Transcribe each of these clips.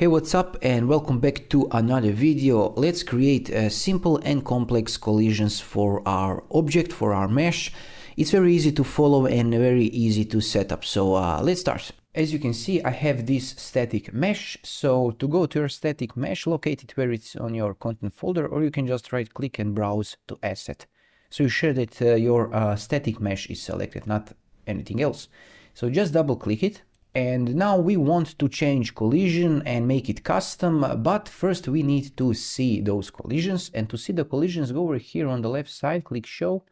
Hey what's up and welcome back to another video. Let's create uh, simple and complex collisions for our object, for our mesh. It's very easy to follow and very easy to set up. So uh, let's start. As you can see I have this static mesh. So to go to your static mesh locate it where it's on your content folder or you can just right click and browse to asset. So you sure that uh, your uh, static mesh is selected not anything else. So just double click it and now we want to change collision and make it custom, but first we need to see those collisions. And to see the collisions, go over here on the left side, click show,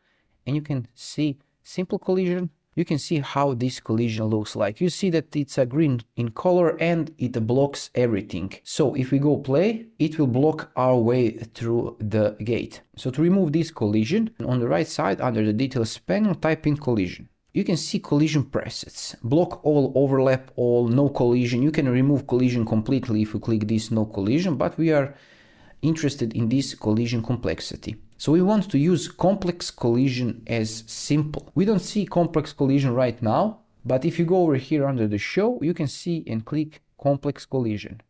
and you can see simple collision. You can see how this collision looks like. You see that it's a green in color and it blocks everything. So if we go play, it will block our way through the gate. So to remove this collision, on the right side under the details panel, type in collision you can see collision presets. Block all, overlap all, no collision. You can remove collision completely if you click this no collision, but we are interested in this collision complexity. So we want to use complex collision as simple. We don't see complex collision right now, but if you go over here under the show, you can see and click complex collision.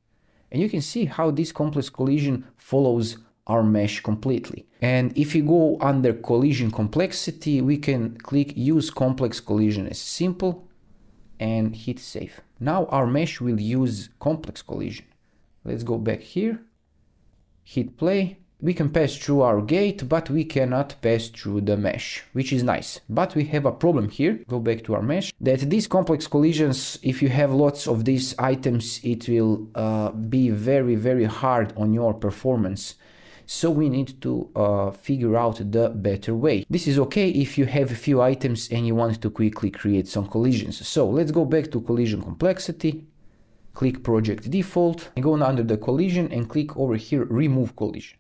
And you can see how this complex collision follows our mesh completely. And if you go under collision complexity, we can click use complex collision as simple and hit save. Now our mesh will use complex collision. Let's go back here, hit play. We can pass through our gate, but we cannot pass through the mesh, which is nice. But we have a problem here, go back to our mesh, that these complex collisions, if you have lots of these items, it will uh, be very, very hard on your performance so we need to uh, figure out the better way. This is okay if you have a few items and you want to quickly create some collisions. So let's go back to collision complexity, click project default, and go under the collision and click over here remove collision.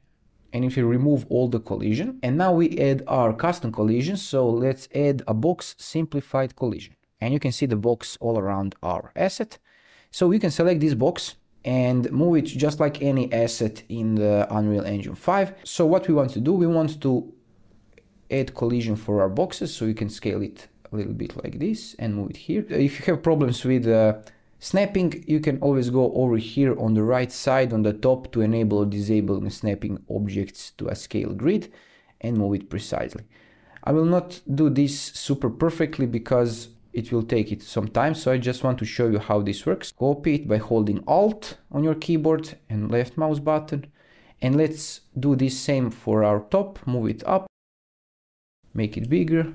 And if you remove all the collision, and now we add our custom collision, so let's add a box simplified collision. And you can see the box all around our asset. So we can select this box and move it just like any asset in the Unreal Engine 5. So what we want to do, we want to add collision for our boxes so you can scale it a little bit like this and move it here. If you have problems with uh, snapping, you can always go over here on the right side on the top to enable or disable snapping objects to a scale grid and move it precisely. I will not do this super perfectly because it will take it some time so I just want to show you how this works. Copy it by holding alt on your keyboard and left mouse button and let's do this same for our top, move it up, make it bigger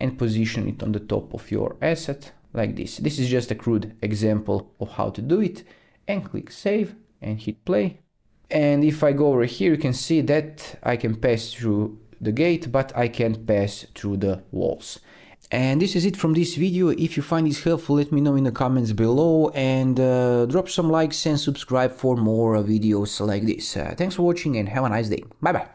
and position it on the top of your asset like this. This is just a crude example of how to do it and click save and hit play. And if I go over here, you can see that I can pass through the gate, but I can't pass through the walls. And this is it from this video. If you find this helpful, let me know in the comments below and uh, drop some likes and subscribe for more videos like this. Uh, thanks for watching and have a nice day. Bye bye.